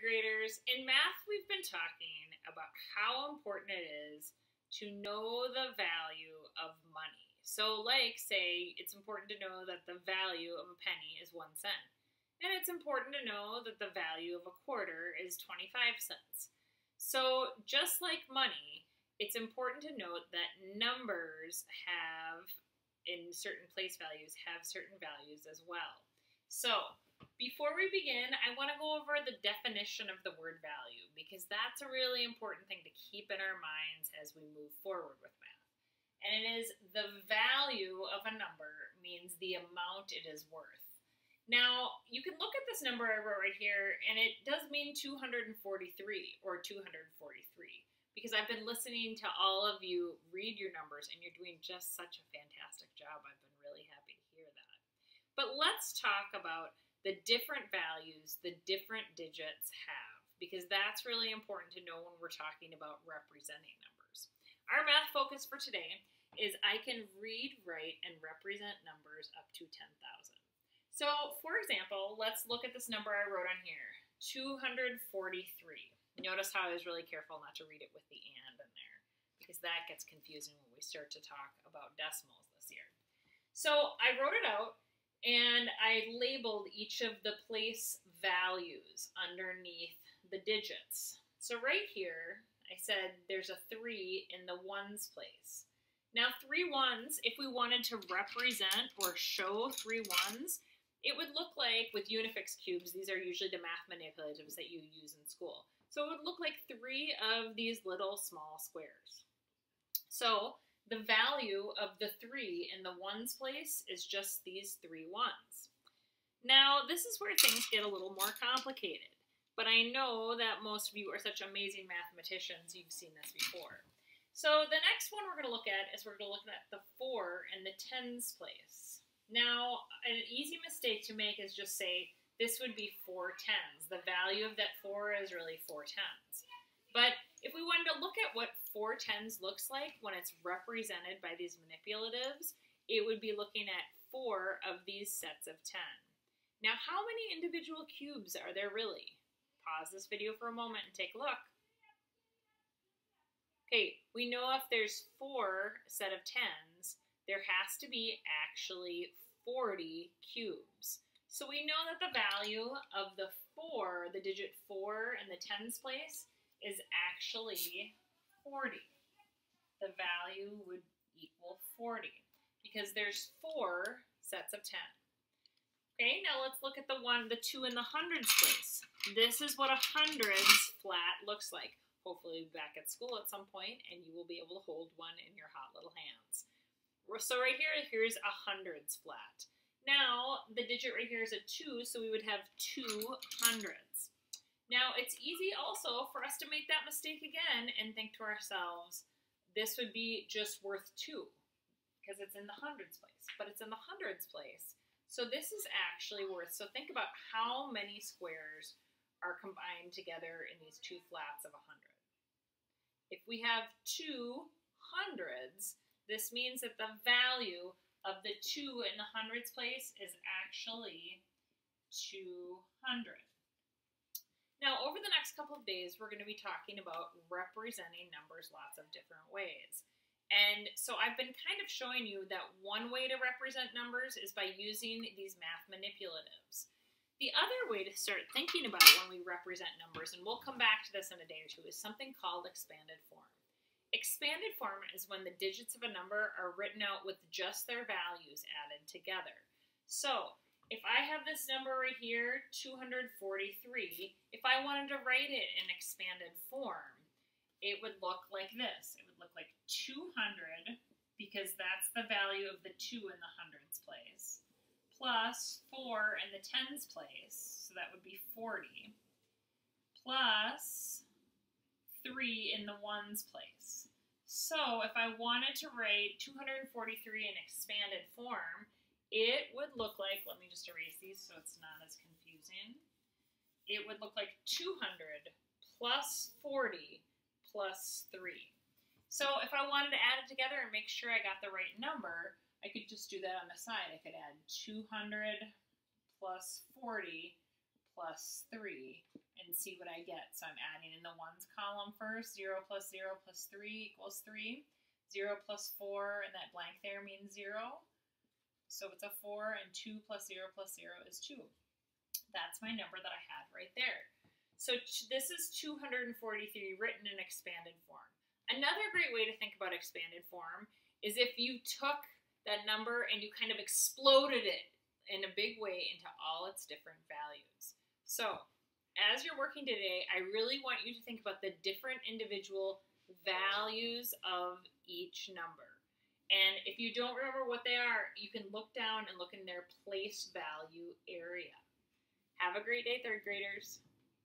graders, in math we've been talking about how important it is to know the value of money. So like say it's important to know that the value of a penny is 1 cent. And it's important to know that the value of a quarter is 25 cents. So just like money, it's important to note that numbers have in certain place values have certain values as well. So before we begin, I want to go over the definition of the word value because that's a really important thing to keep in our minds as we move forward with math. And it is the value of a number means the amount it is worth. Now, you can look at this number I wrote right here, and it does mean 243 or 243 because I've been listening to all of you read your numbers, and you're doing just such a fantastic job. I've been really happy to hear that. But let's talk about the different values the different digits have, because that's really important to know when we're talking about representing numbers. Our math focus for today is I can read, write, and represent numbers up to 10,000. So, for example, let's look at this number I wrote on here, 243. Notice how I was really careful not to read it with the and in there, because that gets confusing when we start to talk about decimals this year. So I wrote it out, and I labeled each of the place values underneath the digits. So right here, I said there's a 3 in the ones place. Now three ones, if we wanted to represent or show three ones, it would look like, with Unifix cubes, these are usually the math manipulatives that you use in school. So it would look like three of these little small squares. So the value of the 3 in the ones place is just these three ones. Now, this is where things get a little more complicated, but I know that most of you are such amazing mathematicians, you've seen this before. So the next one we're going to look at is we're going to look at the 4 in the tens place. Now, an easy mistake to make is just say, this would be 4 tens. The value of that 4 is really 4 tens. But if we wanted to look at what 410s looks like when it's represented by these manipulatives, it would be looking at four of these sets of 10. Now, how many individual cubes are there really? Pause this video for a moment and take a look. Okay, we know if there's four set of tens, there has to be actually 40 cubes. So we know that the value of the 4, the digit 4 in the tens place, is actually 40. The value would equal 40 because there's four sets of 10. Okay, now let's look at the one, the two in the hundreds place. This is what a hundreds flat looks like. Hopefully back at school at some point and you will be able to hold one in your hot little hands. So right here, here's a hundreds flat. Now, the digit right here is a 2, so we would have two hundreds. Now, it's easy also for us to make that mistake again and think to ourselves, this would be just worth 2 because it's in the hundreds place, but it's in the hundreds place. So this is actually worth, so think about how many squares are combined together in these two flats of 100. If we have two hundreds, this means that the value of the 2 in the hundreds place is actually 200. Now, over the next couple of days, we're going to be talking about representing numbers lots of different ways. And so I've been kind of showing you that one way to represent numbers is by using these math manipulatives. The other way to start thinking about when we represent numbers, and we'll come back to this in a day or two, is something called expanded form. Expanded form is when the digits of a number are written out with just their values added together. So if I have this number right here, 243, if I wanted to write it in expanded form, it would look like this. It would look like 200, because that's the value of the 2 in the hundreds place, plus 4 in the tens place, so that would be 40, plus 3 in the ones place. So if I wanted to write 243 in expanded form, it would look like, let me just erase these so it's not as confusing. It would look like 200 plus 40 plus 3. So if I wanted to add it together and make sure I got the right number, I could just do that on the side. I could add 200 plus 40 plus 3 and see what I get. So I'm adding in the ones column first. 0 plus 0 plus 3 equals 3. 0 plus 4, and that blank there means 0. So it's a 4, and 2 plus 0 plus 0 is 2. That's my number that I had right there. So this is 243 written in expanded form. Another great way to think about expanded form is if you took that number and you kind of exploded it in a big way into all its different values. So as you're working today, I really want you to think about the different individual values of each number. And if you don't remember what they are, you can look down and look in their place value area. Have a great day, third graders.